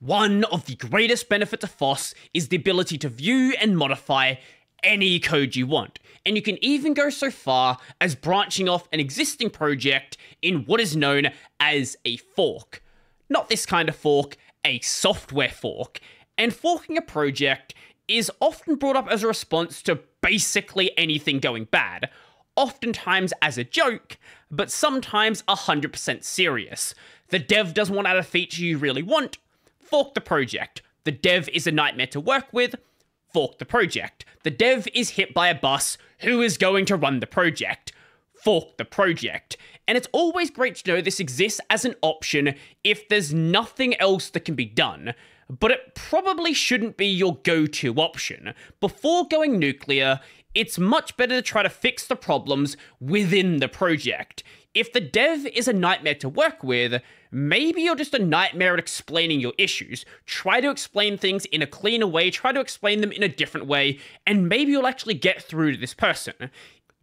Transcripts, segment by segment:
one of the greatest benefits of FOSS is the ability to view and modify any code you want. And you can even go so far as branching off an existing project in what is known as a fork. Not this kind of fork, a software fork. And forking a project is often brought up as a response to basically anything going bad, oftentimes as a joke, but sometimes 100% serious. The dev doesn't want to add a feature you really want, fork the project. The dev is a nightmare to work with, fork the project. The dev is hit by a bus, who is going to run the project? Fork the project. And it's always great to know this exists as an option if there's nothing else that can be done but it probably shouldn't be your go to option. Before going nuclear, it's much better to try to fix the problems within the project. If the dev is a nightmare to work with, maybe you're just a nightmare at explaining your issues. Try to explain things in a cleaner way, try to explain them in a different way, and maybe you'll actually get through to this person.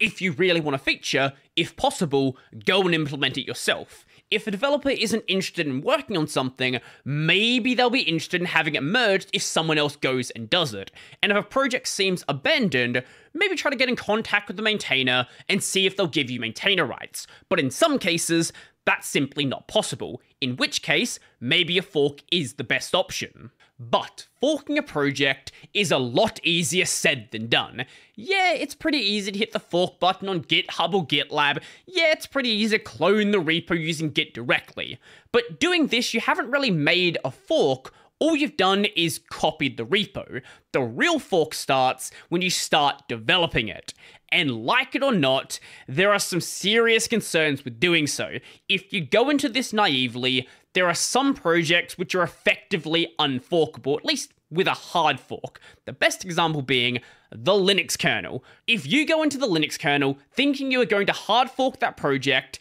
If you really want a feature, if possible, go and implement it yourself if a developer isn't interested in working on something, maybe they'll be interested in having it merged if someone else goes and does it. And if a project seems abandoned, maybe try to get in contact with the maintainer and see if they'll give you maintainer rights. But in some cases, that's simply not possible, in which case, maybe a fork is the best option. But forking a project is a lot easier said than done. Yeah, it's pretty easy to hit the fork button on GitHub or GitLab. Yeah, it's pretty easy to clone the repo using Git directly. But doing this, you haven't really made a fork all you've done is copied the repo. The real fork starts when you start developing it. And like it or not, there are some serious concerns with doing so. If you go into this naively, there are some projects which are effectively unforkable, at least with a hard fork. The best example being the Linux kernel. If you go into the Linux kernel thinking you are going to hard fork that project,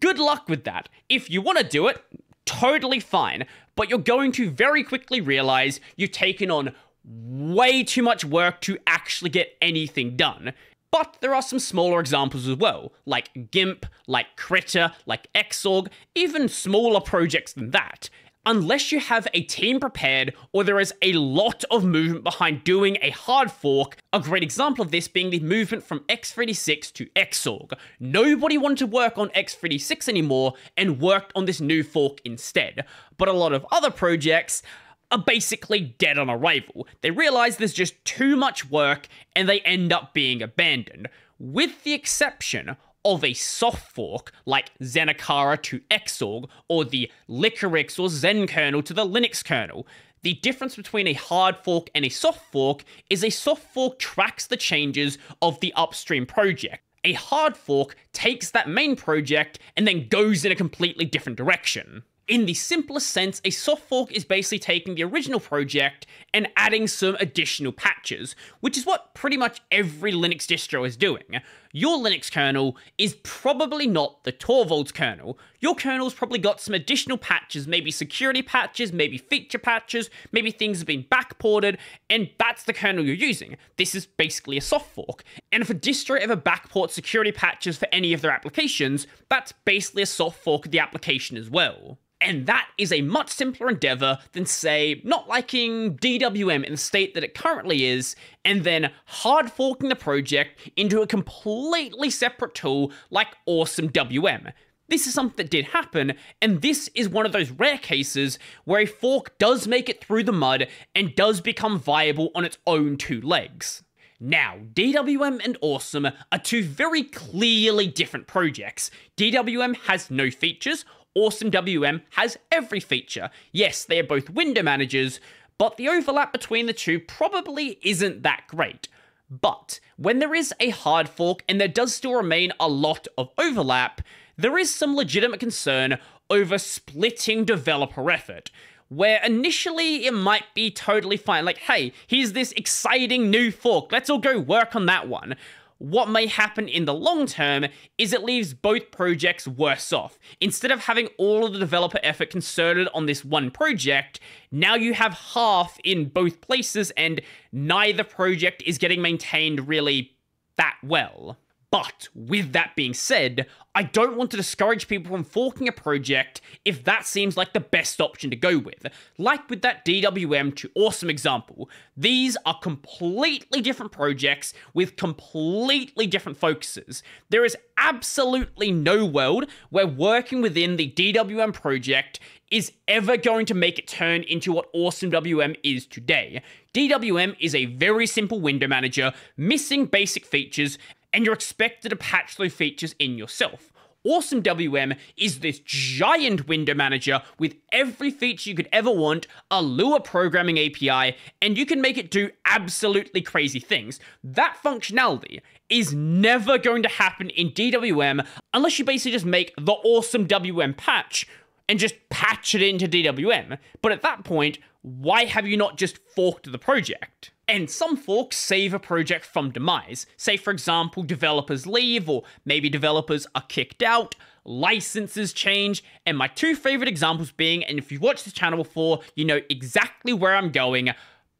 good luck with that. If you want to do it, totally fine, but you're going to very quickly realize you've taken on way too much work to actually get anything done. But there are some smaller examples as well, like GIMP, like Krita, like Xorg, even smaller projects than that. Unless you have a team prepared or there is a lot of movement behind doing a hard fork, a great example of this being the movement from XFree86 to Xorg. Nobody wanted to work on XFree86 anymore and worked on this new fork instead. But a lot of other projects are basically dead on arrival. They realize there's just too much work and they end up being abandoned, with the exception of a soft fork like Xenocara to Xorg or the Liquorix or Zen kernel to the Linux kernel. The difference between a hard fork and a soft fork is a soft fork tracks the changes of the upstream project. A hard fork takes that main project and then goes in a completely different direction. In the simplest sense, a soft fork is basically taking the original project and adding some additional patches, which is what pretty much every Linux distro is doing. Your Linux kernel is probably not the Torvalds kernel. Your kernel's probably got some additional patches, maybe security patches, maybe feature patches, maybe things have been backported, and that's the kernel you're using. This is basically a soft fork. And if a distro ever backports security patches for any of their applications, that's basically a soft fork of the application as well. And that is a much simpler endeavor than, say, not liking DWM in the state that it currently is, and then hard forking the project into a completely separate tool like Awesome WM. This is something that did happen, and this is one of those rare cases where a fork does make it through the mud and does become viable on its own two legs. Now, DWM and Awesome are two very clearly different projects. DWM has no features, Awesome WM has every feature. Yes, they are both window managers, but the overlap between the two probably isn't that great. But when there is a hard fork and there does still remain a lot of overlap, there is some legitimate concern over splitting developer effort. Where initially it might be totally fine, like, hey, here's this exciting new fork, let's all go work on that one what may happen in the long term is it leaves both projects worse off. Instead of having all of the developer effort concerted on this one project, now you have half in both places and neither project is getting maintained really that well. But with that being said, I don't want to discourage people from forking a project if that seems like the best option to go with. Like with that DWM to Awesome example, these are completely different projects with completely different focuses. There is absolutely no world where working within the DWM project is ever going to make it turn into what Awesome WM is today. DWM is a very simple window manager, missing basic features, and you're expected to patch those features in yourself. Awesome WM is this giant window manager with every feature you could ever want, a Lua programming API, and you can make it do absolutely crazy things. That functionality is never going to happen in DWM unless you basically just make the Awesome WM patch and just patch it into DWM. But at that point, why have you not just forked the project? And some forks save a project from demise. Say, for example, developers leave, or maybe developers are kicked out, licenses change, and my two favorite examples being, and if you've watched this channel before, you know exactly where I'm going,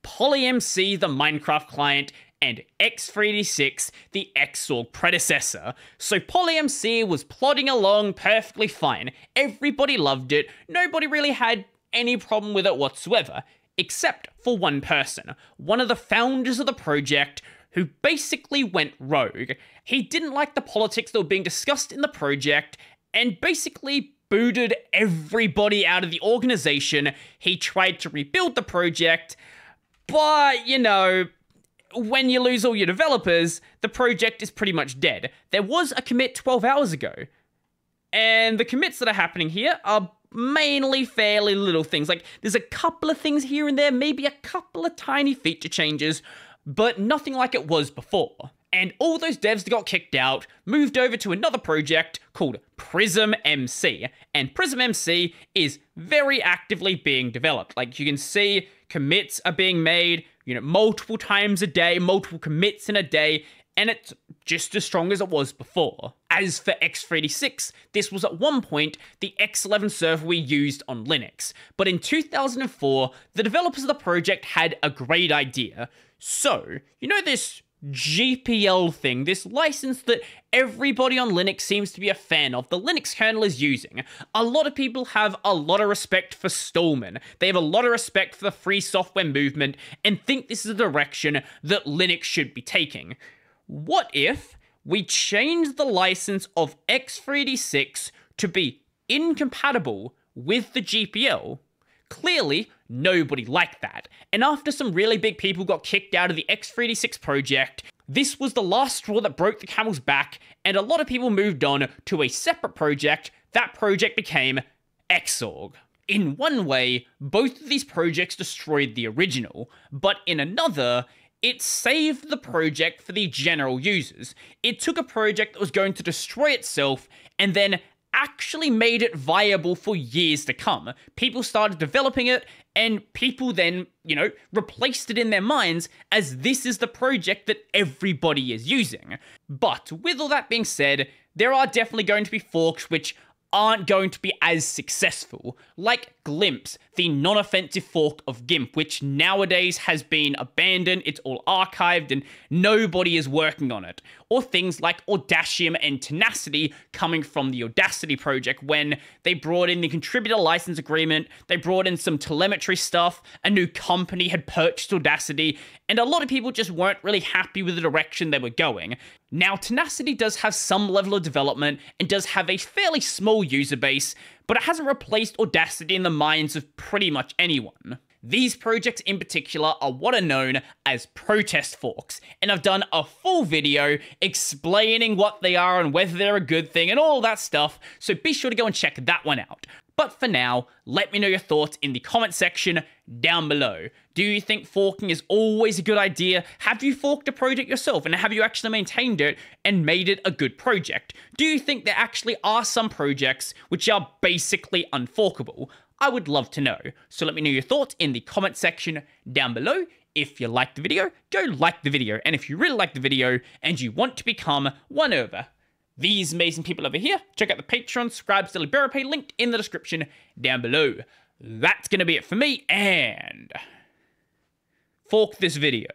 PolyMC, the Minecraft client, and XFree86, the Xorg predecessor. So PolyMC was plodding along perfectly fine. Everybody loved it. Nobody really had any problem with it whatsoever except for one person, one of the founders of the project who basically went rogue. He didn't like the politics that were being discussed in the project and basically booted everybody out of the organization. He tried to rebuild the project, but you know, when you lose all your developers, the project is pretty much dead. There was a commit 12 hours ago. And the commits that are happening here are mainly fairly little things. Like, there's a couple of things here and there, maybe a couple of tiny feature changes, but nothing like it was before. And all those devs that got kicked out moved over to another project called Prism MC. And Prism MC is very actively being developed. Like you can see, commits are being made, you know, multiple times a day, multiple commits in a day, and it's just as strong as it was before. As for XFree86, this was at one point the X11 server we used on Linux, but in 2004, the developers of the project had a great idea. So, you know this GPL thing, this license that everybody on Linux seems to be a fan of, the Linux kernel is using. A lot of people have a lot of respect for Stallman. They have a lot of respect for the free software movement and think this is a direction that Linux should be taking. What if we change the license of XFree86 to be incompatible with the GPL? Clearly, nobody liked that. And after some really big people got kicked out of the XFree86 project, this was the last straw that broke the camel's back, and a lot of people moved on to a separate project. That project became Xorg. In one way, both of these projects destroyed the original, but in another, it saved the project for the general users. It took a project that was going to destroy itself and then actually made it viable for years to come. People started developing it, and people then, you know, replaced it in their minds as this is the project that everybody is using. But with all that being said, there are definitely going to be forks which aren't going to be as successful, like Glimpse, the non offensive fork of GIMP, which nowadays has been abandoned, it's all archived, and nobody is working on it. Or things like Audacium and Tenacity coming from the Audacity project when they brought in the contributor license agreement, they brought in some telemetry stuff, a new company had purchased Audacity, and a lot of people just weren't really happy with the direction they were going. Now, Tenacity does have some level of development and does have a fairly small user base, but it hasn't replaced Audacity in the minds of pretty much anyone. These projects in particular are what are known as protest forks, and I've done a full video explaining what they are and whether they're a good thing and all that stuff, so be sure to go and check that one out. But for now, let me know your thoughts in the comment section down below. Do you think forking is always a good idea? Have you forked a project yourself and have you actually maintained it and made it a good project? Do you think there actually are some projects which are basically unforkable? I would love to know. So let me know your thoughts in the comment section down below. If you liked the video, go like the video. And if you really like the video and you want to become one over these amazing people over here, check out the Patreon, subscribe to the Pay linked in the description down below. That's going to be it for me, and fork this video.